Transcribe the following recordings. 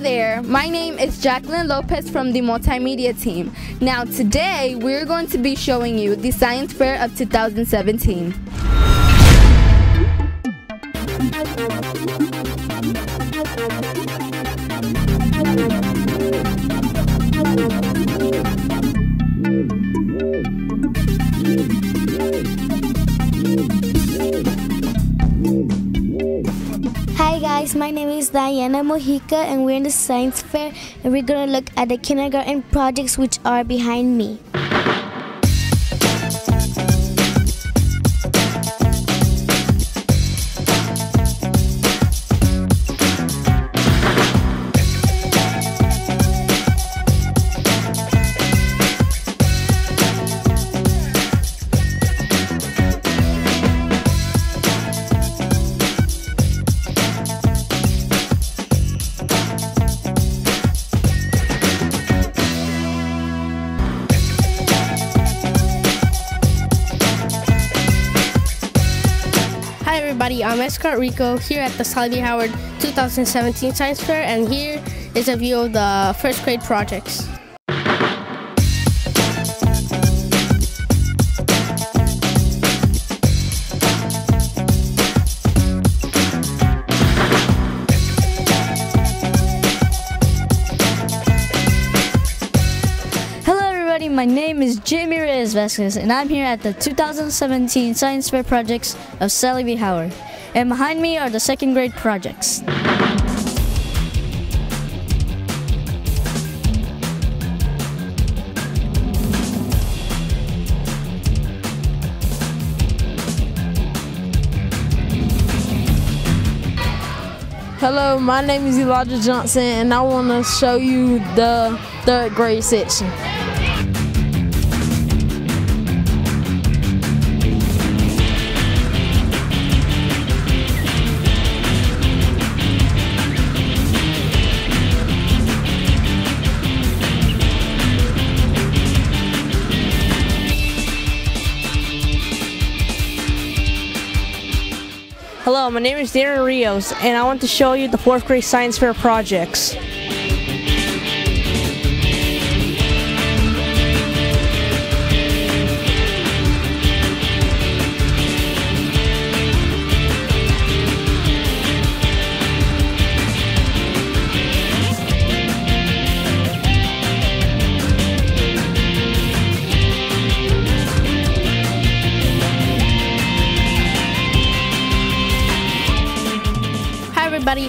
There, my name is Jacqueline Lopez from the multimedia team. Now today we're going to be showing you the science fair of 2017. Hi guys, my name is Diana Mojica and we're in the science fair and we're gonna look at the kindergarten projects which are behind me. Everybody, I'm Escott Rico here at the Sallie Howard 2017 Science Fair and here is a view of the first grade projects. My name is Jamie Reyes Vasquez, and I'm here at the 2017 Science Fair projects of Sallie B. Howard. And behind me are the second grade projects. Hello, my name is Elijah Johnson, and I want to show you the third grade section. Hello, my name is Darren Rios, and I want to show you the fourth grade science fair projects.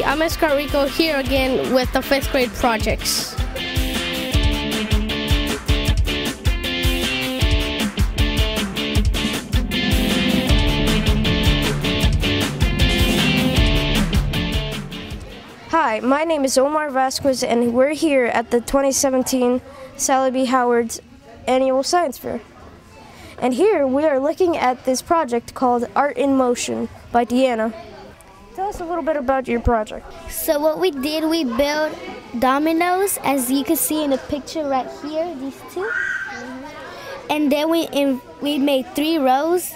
I'm Escott Rico here again with the fifth grade projects. Hi, my name is Omar Vasquez, and we're here at the 2017 Sallie B. Howard's Annual Science Fair. And here we are looking at this project called Art in Motion by Deanna. Tell us a little bit about your project. So what we did, we built dominoes as you can see in the picture right here, these two. And then we in, we made three rows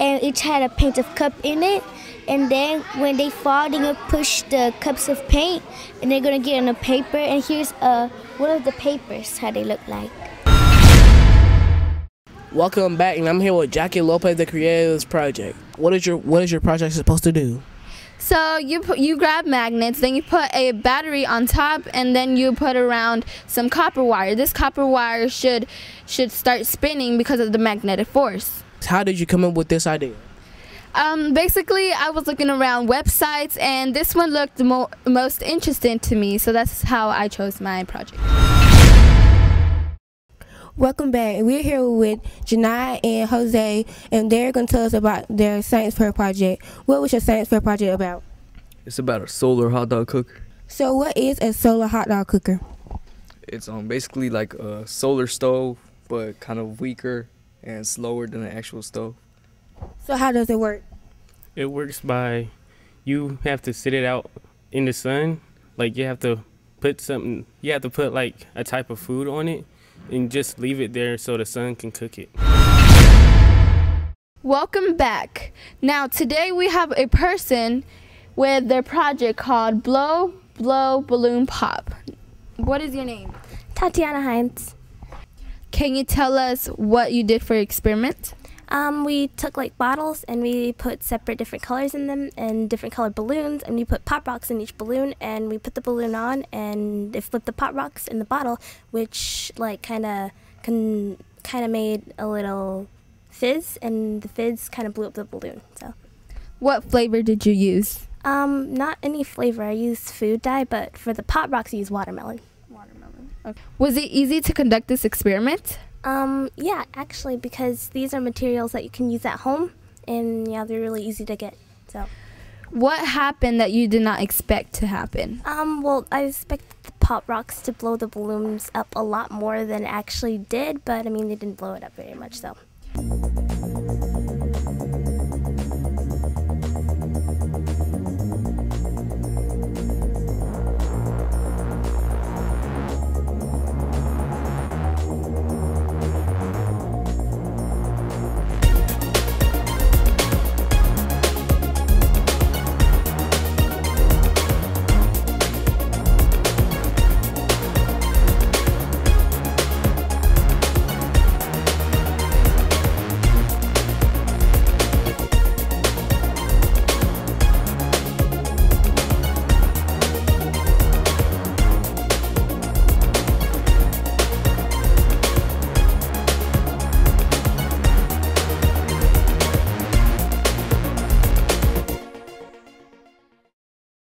and each had a paint of cup in it. And then when they fall, they're gonna push the cups of paint and they're gonna get on a paper. And here's uh, one of the papers, how they look like. Welcome back, and I'm here with Jackie Lopez, the creator of this project. What is your What is your project supposed to do? So you put, you grab magnets, then you put a battery on top, and then you put around some copper wire. This copper wire should should start spinning because of the magnetic force. How did you come up with this idea? Um, basically, I was looking around websites, and this one looked mo- most interesting to me, so that's how I chose my project. Welcome back. We're here with Janai and Jose, and they're going to tell us about their science fair project. What was your science fair project about? It's about a solar hot dog cooker. So, what is a solar hot dog cooker? It's um basically like a solar stove, but kind of weaker and slower than an actual stove. So, how does it work? It works by you have to sit it out in the sun. Like you have to put something. You have to put like a type of food on it, and just leave it there so the sun can cook it. Welcome back. Now, today we have a person with their project called Blow, Blow, Balloon Pop. What is your name? Tatiana Heinz. Can you tell us what you did for your experiment? Um, we took like bottles and we put separate different colors in them and different colored balloons and we put pop rocks in each balloon and we put the balloon on and it flipped the pop rocks in the bottle, which like kind of con- kind of made a little fizz and the fizz kind of blew up the balloon. So, What flavor did you use? um, not any flavor. I used food dye, but for the pop rocks, I used watermelon. Watermelon. Okay. Was it easy to conduct this experiment? Um, yeah, actually, because these are materials that you can use at home, and yeah, they're really easy to get. So, What happened that you did not expect to happen? um, well, I expected the pop rocks to blow the balloons up a lot more than it actually did, but I mean, they didn't blow it up very much. So,